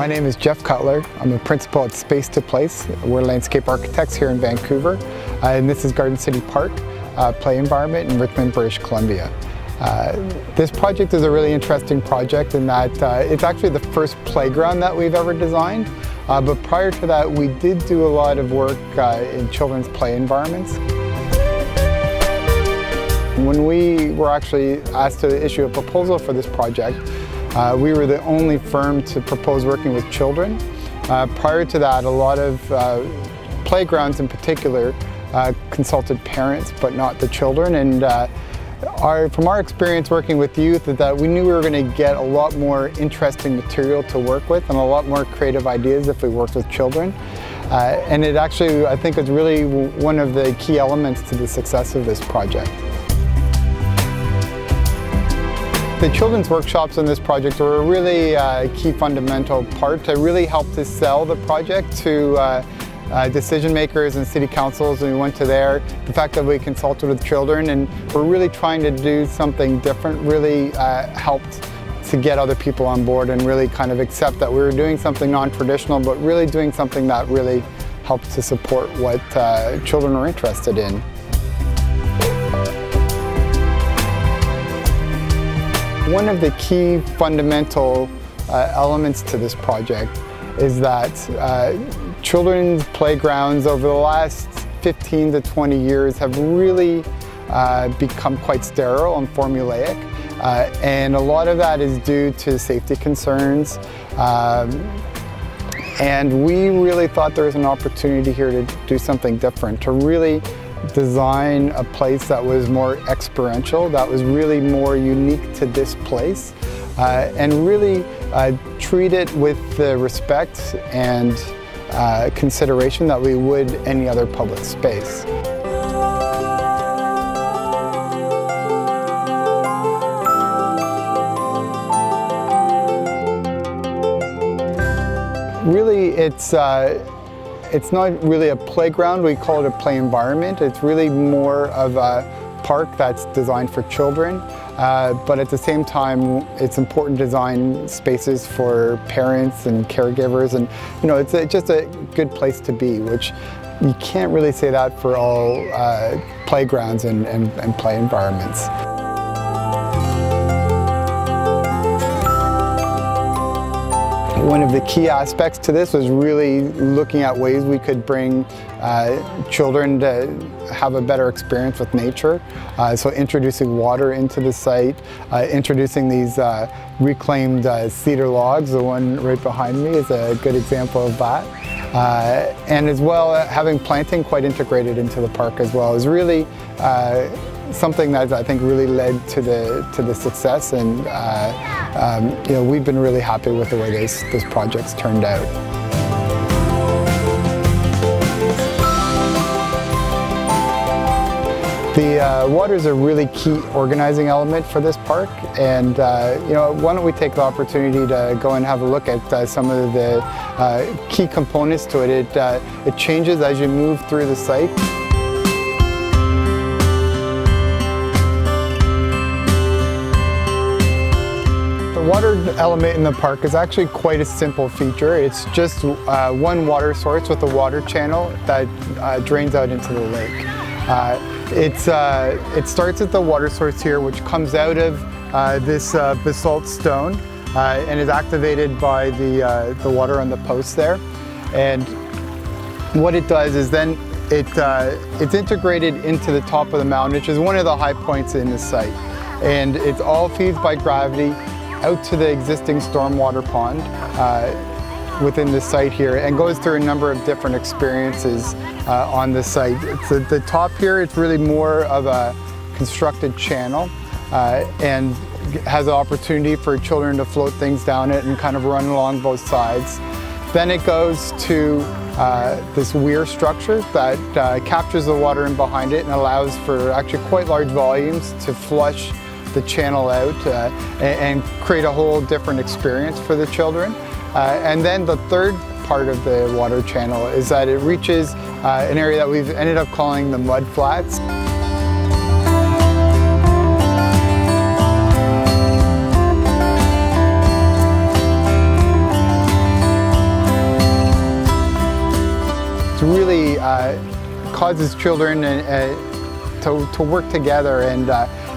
My name is Jeff Cutler. I'm a principal at space2place. We're landscape architects here in Vancouver. Uh, and this is Garden City Park, uh, play environment in Richmond, British Columbia. Uh, this project is a really interesting project in that uh, it's actually the first playground that we've ever designed. Uh, but prior to that, we did do a lot of work uh, in children's play environments. When we were actually asked to issue a proposal for this project, uh, we were the only firm to propose working with children. Uh, prior to that, a lot of uh, playgrounds in particular uh, consulted parents but not the children. And uh, our, from our experience working with youth, that we knew we were going to get a lot more interesting material to work with and a lot more creative ideas if we worked with children. Uh, and it actually, I think, is really one of the key elements to the success of this project. The children's workshops in this project were a really uh, key fundamental part to really help to sell the project to uh, uh, decision makers and city councils and we went to there. The fact that we consulted with children and we're really trying to do something different really uh, helped to get other people on board and really kind of accept that we were doing something non-traditional but really doing something that really helped to support what uh, children are interested in. One of the key fundamental uh, elements to this project is that uh, children's playgrounds over the last 15 to 20 years have really uh, become quite sterile and formulaic. Uh, and a lot of that is due to safety concerns. Um, and we really thought there was an opportunity here to do something different, to really design a place that was more experiential, that was really more unique to this place, uh, and really uh, treat it with the respect and uh, consideration that we would any other public space. Really, it's uh, it's not really a playground, we call it a play environment. It's really more of a park that's designed for children, uh, but at the same time, it's important to design spaces for parents and caregivers, and you know, it's a, just a good place to be, which you can't really say that for all uh, playgrounds and, and, and play environments. One of the key aspects to this was really looking at ways we could bring uh, children to have a better experience with nature. Uh, so introducing water into the site, uh, introducing these uh, reclaimed uh, cedar logs, the one right behind me is a good example of that. Uh, and as well, having planting quite integrated into the park as well is really something that I think really led to the to the success, and uh, um, you know we've been really happy with the way this this project's turned out. The uh, water is a really key organizing element for this park and uh, you know why don't we take the opportunity to go and have a look at uh, some of the uh, key components to it. It, uh, it changes as you move through the site. The water element in the park is actually quite a simple feature. It's just uh, one water source with a water channel that uh, drains out into the lake. Uh, it's, uh, it starts at the water source here, which comes out of uh, this uh, basalt stone and is activated by the, the water on the post there. And what it does is then it, it's integrated into the top of the mountain, which is one of the high points in the site. And it all feeds by gravity out to the existing stormwater pond uh, within the site here and goes through a number of different experiences uh, on the site. It's at the top here, it's really more of a constructed channel uh, and has an opportunity for children to float things down it and kind of run along both sides. Then it goes to uh, this weir structure that uh, captures the water in behind it and allows for actually quite large volumes to flush the channel out uh, and, create a whole different experience for the children. Uh, and then the third part of the water channel is that it reaches uh, an area that we've ended up calling the mud flats. It really uh, causes children uh, uh, to, to work together and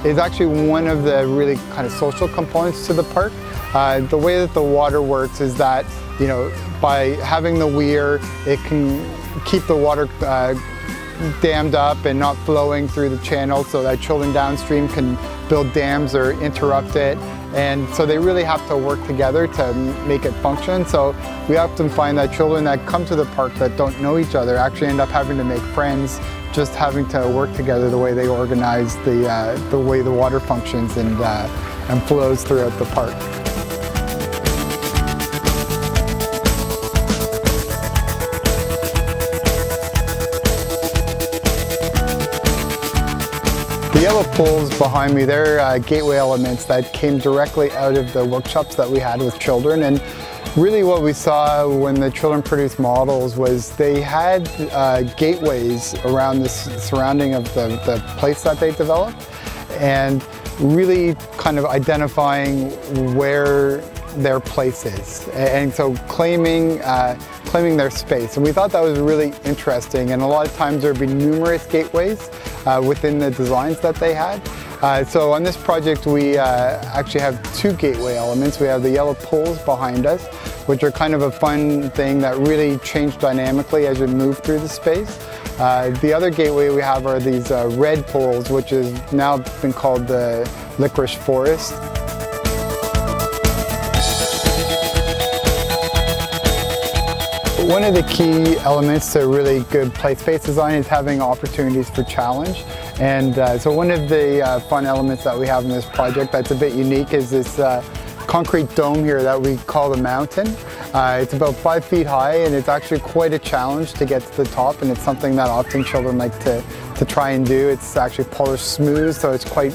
is actually one of the really kind of social components to the park. Uh, the way that the water works is that, you know, by having the weir, it can keep the water uh, dammed up and not flowing through the channel so that children downstream can build dams or interrupt it. And so they really have to work together to make it function. So we often find that children that come to the park that don't know each other actually end up having to make friends just having to work together the way they organize the, uh, the way the water functions and, uh, and flows throughout the park. Yellow poles behind me, they're uh, gateway elements that came directly out of the workshops that we had with children. And really what we saw when the children produced models was they had uh, gateways around the surrounding of the, the place that they developed and really kind of identifying where their place is. And so claiming, uh, claiming their space. And we thought that was really interesting. And a lot of times there would be numerous gateways uh, within the designs that they had. Uh, so on this project we uh, actually have two gateway elements. We have the yellow poles behind us, which are kind of a fun thing that really change dynamically as you move through the space. Uh, the other gateway we have are these uh, red poles, which has now been called the licorice forest. One of the key elements to really good play space design is having opportunities for challenge. And uh, so one of the uh, fun elements that we have in this project that's a bit unique is this uh, concrete dome here that we call the mountain. Uh, it's about five feet high and it's actually quite a challenge to get to the top and it's something that often children like to, to try and do. It's actually polished smooth so it's quite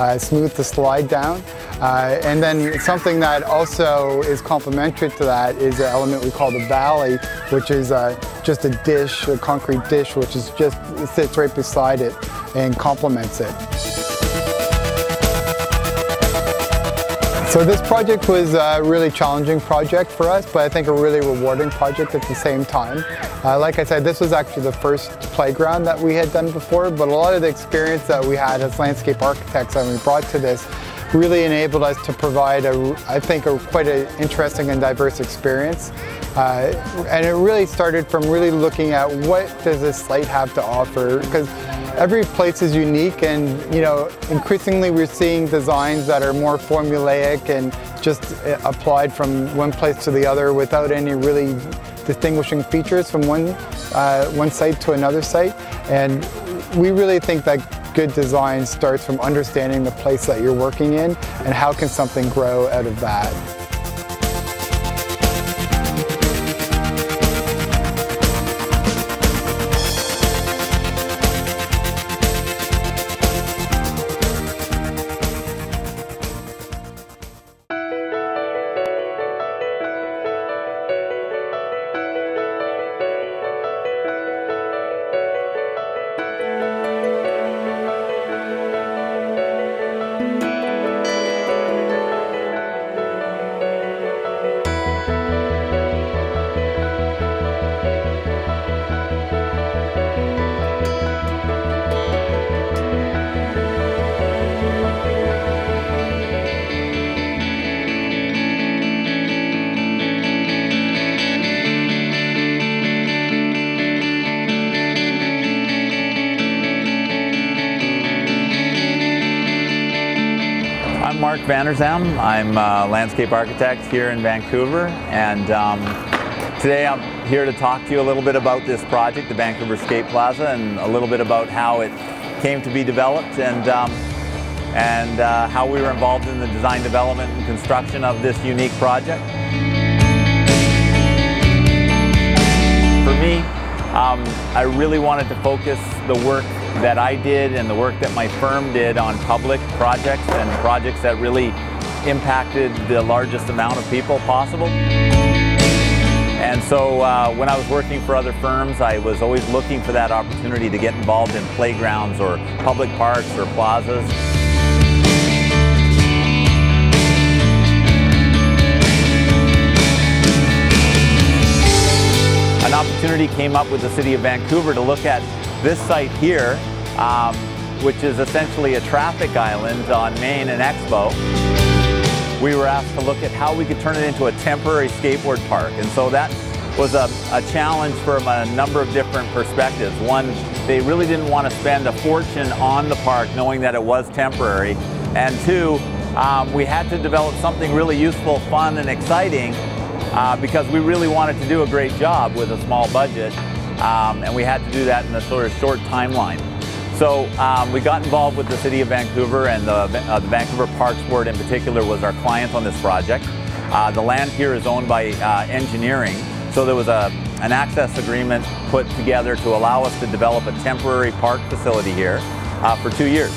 uh, smooth to slide down. Uh, and then something that also is complementary to that is an element we call the valley, which is uh, just a dish, a concrete dish, which is just sits right beside it and complements it. So this project was a really challenging project for us, but I think a really rewarding project at the same time. Uh, like I said, this was actually the first playground that we had done before, but a lot of the experience that we had as landscape architects that we brought to this really enabled us to provide, a, I think, a, quite an interesting and diverse experience. Uh, and it really started from really looking at what does this site have to offer, because every place is unique and you know increasingly we're seeing designs that are more formulaic and just uh, applied from one place to the other without any really distinguishing features from one, uh, one site to another site. And we really think that good design starts from understanding the place that you're working in and how can something grow out of that. Mark van der Zalm. I'm a landscape architect here in Vancouver and um, today I'm here to talk to you a little bit about this project, the Vancouver Skate Plaza, and a little bit about how it came to be developed and, um, and uh, how we were involved in the design, development, and construction of this unique project. For me, um, I really wanted to focus the work that I did and the work that my firm did on public projects and projects that really impacted the largest amount of people possible. And so uh, when I was working for other firms, I was always looking for that opportunity to get involved in playgrounds or public parks or plazas. An opportunity came up with the City of Vancouver to look at this site here, um, which is essentially a traffic island on Main and Expo, we were asked to look at how we could turn it into a temporary skateboard park. And so that was a, a, challenge from a number of different perspectives. One, they really didn't want to spend a fortune on the park knowing that it was temporary. And two, um, we had to develop something really useful, fun, and exciting uh, because we really wanted to do a great job with a small budget. Um, and we had to do that in a sort of short timeline. So um, we got involved with the City of Vancouver and the, uh, the, Vancouver Parks Board in particular was our client on this project. Uh, the land here is owned by uh, engineering, so there was a, an access agreement put together to allow us to develop a temporary park facility here uh, for two years.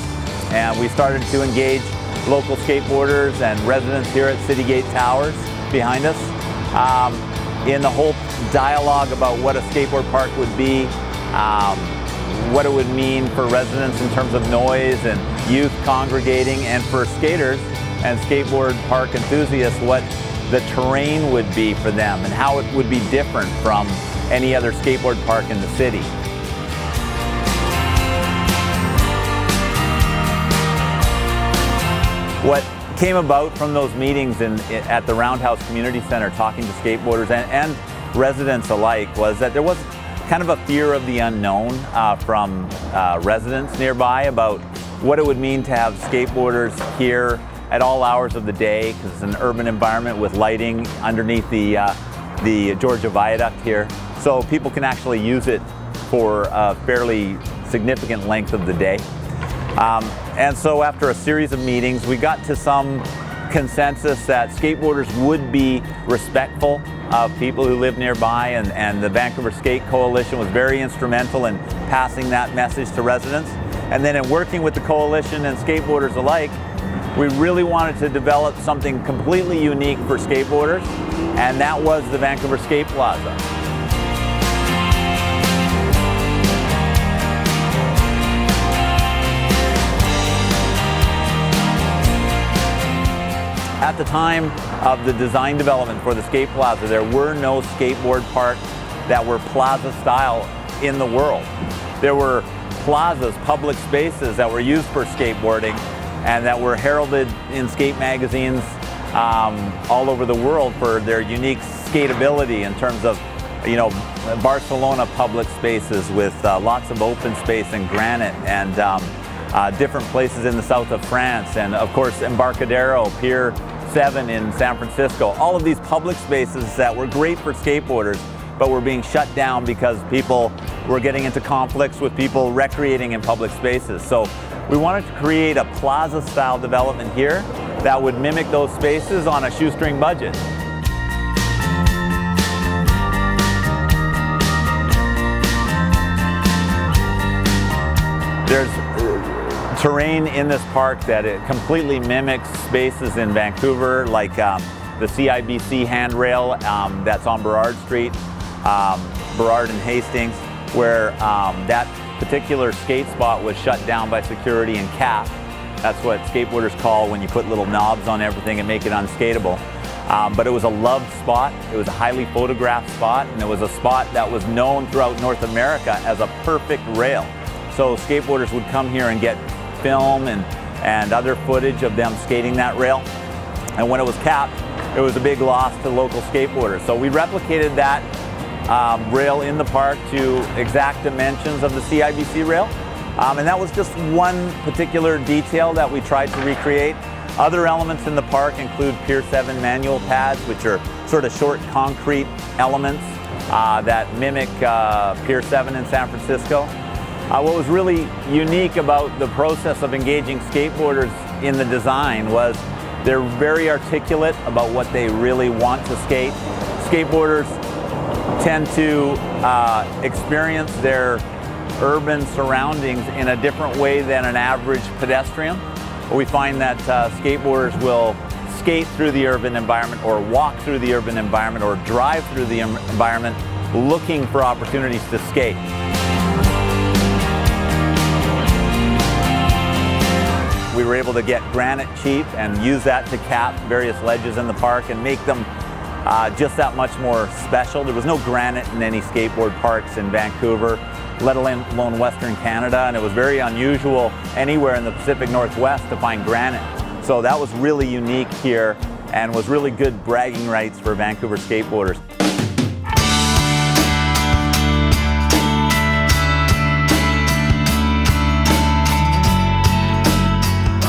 And we started to engage local skateboarders and residents here at Citygate Towers behind us um, in the whole dialogue about what a skateboard park would be, um, what it would mean for residents in terms of noise and youth congregating, and for skaters and skateboard park enthusiasts, what the terrain would be for them and how it would be different from any other skateboard park in the city. What came about from those meetings in, at the Roundhouse Community Center talking to skateboarders and, and residents alike was that there was kind of a fear of the unknown uh, from uh, residents nearby about what it would mean to have skateboarders here at all hours of the day because it's an urban environment with lighting underneath the, uh, the Georgia Viaduct here. So people can actually use it for a fairly significant length of the day. Um, and so after a series of meetings, we got to some consensus that skateboarders would be respectful of people who live nearby and, and the Vancouver Skate Coalition was very instrumental in passing that message to residents. And then in working with the coalition and skateboarders alike, we really wanted to develop something completely unique for skateboarders, and that was the Vancouver Skate Plaza. At the time of the design development for the Skate Plaza, there were no skateboard parks that were plaza style in the world. There were plazas, public spaces that were used for skateboarding, and that were heralded in skate magazines um, all over the world for their unique skateability in terms of, you know, Barcelona public spaces with uh, lots of open space and granite and um, uh, different places in the south of France and of course Embarcadero, Pier 7 in San Francisco. All of these public spaces that were great for skateboarders but were being shut down because people were getting into conflicts with people recreating in public spaces. So we wanted to create a plaza style development here that would mimic those spaces on a shoestring budget. There's terrain in this park that it completely mimics spaces in Vancouver, like um, the CIBC handrail um, that's on Burrard Street, um, Burrard and Hastings, where um, that particular skate spot was shut down by security and capped. That's what skateboarders call when you put little knobs on everything and make it unskateable. Um, but it was a loved spot. It was a highly photographed spot, and it was a spot that was known throughout North America as a perfect rail. So skateboarders would come here and get film and, and other footage of them skating that rail. And when it was capped, it was a big loss to local skateboarders. So we replicated that um, rail in the park to exact dimensions of the CIBC rail. Um, and that was just one particular detail that we tried to recreate. Other elements in the park include Pier 7 manual pads, which are sort of short concrete elements uh, that mimic uh, Pier 7 in San Francisco. Uh, what was really unique about the process of engaging skateboarders in the design was they're very articulate about what they really want to skate. Skateboarders tend to uh, experience their urban surroundings in a different way than an average pedestrian. We find that uh, skateboarders will skate through the urban environment or walk through the urban environment or drive through the environment looking for opportunities to skate. We were able to get granite cheap and use that to cap various ledges in the park and make them uh, just that much more special. There was no granite in any skateboard parks in Vancouver. let alone Western Canada, and it was very unusual anywhere in the Pacific Northwest to find granite. So that was really unique here and was really good bragging rights for Vancouver skateboarders.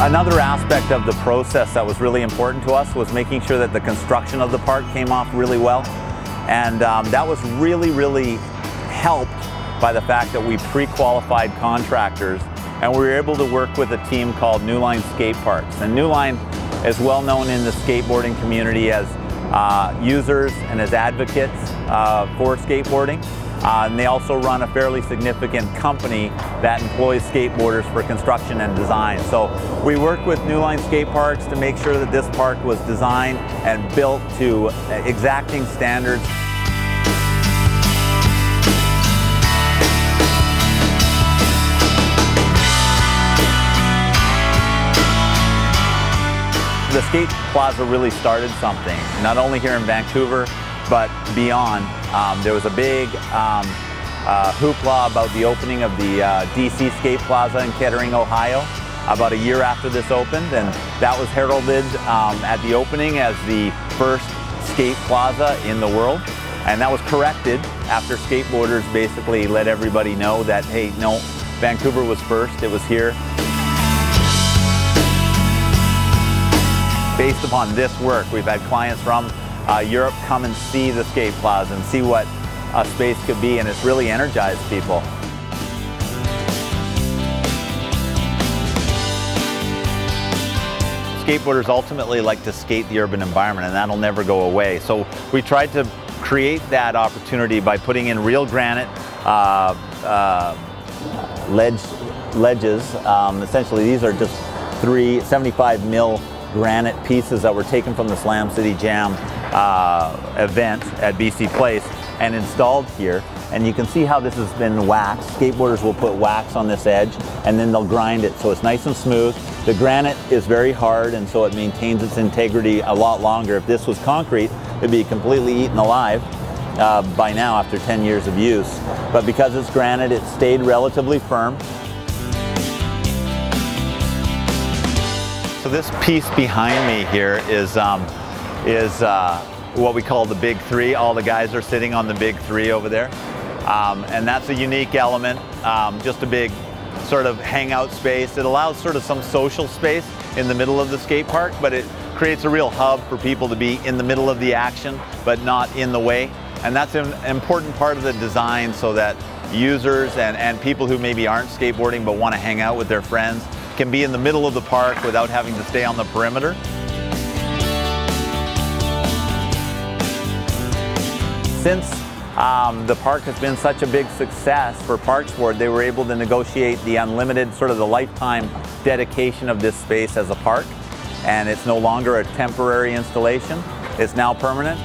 Another aspect of the process that was really important to us was making sure that the construction of the park came off really well. And um, that was really, really helped by the fact that we pre-qualified contractors and we were able to work with a team called Newline Skate Parks. And Newline is well known in the skateboarding community as uh, users and as advocates uh, for skateboarding. Uh, and they also run a fairly significant company that employs skateboarders for construction and design. So we worked with Newline Skate Parks to make sure that this park was designed and built to exacting standards. The Skate Plaza really started something, not only here in Vancouver, but beyond. Um, there was a big um, uh, hoopla about the opening of the uh, DC Skate Plaza in Kettering, Ohio, about a year after this opened, and that was heralded um, at the opening as the first skate plaza in the world. And that was corrected after skateboarders basically let everybody know that, hey, no, Vancouver was first, it was here. based upon this work. We've had clients from uh, Europe come and see the skate plaza and see what a space could be and it's really energized people. Skateboarders ultimately like to skate the urban environment and that'll never go away. So we tried to create that opportunity by putting in real granite uh, uh, ledge, ledges. Um, essentially these are just three 75 mil granite pieces that were taken from the Slam City Jam uh, event at BC Place and installed here. And you can see how this has been waxed. Skateboarders will put wax on this edge and then they'll grind it so it's nice and smooth. The granite is very hard and so it maintains its integrity a lot longer. If this was concrete, it'd be completely eaten alive. Uh, by now after 10 years of use. But because it's granite, it stayed relatively firm. So this piece behind me here is, um, is uh, what we call the big three. All the guys are sitting on the big three over there. Um, and that's a unique element, um, just a big sort of hangout space. It allows sort of some social space in the middle of the skate park, but it creates a real hub for people to be in the middle of the action, but not in the way. And that's an important part of the design so that users and, and people who maybe aren't skateboarding but want to hang out with their friends can be in the middle of the park without having to stay on the perimeter. Since um, the park has been such a big success for Parks Board, they were able to negotiate the unlimited, sort of the lifetime dedication of this space as a park. And it's no longer a temporary installation, it's now permanent.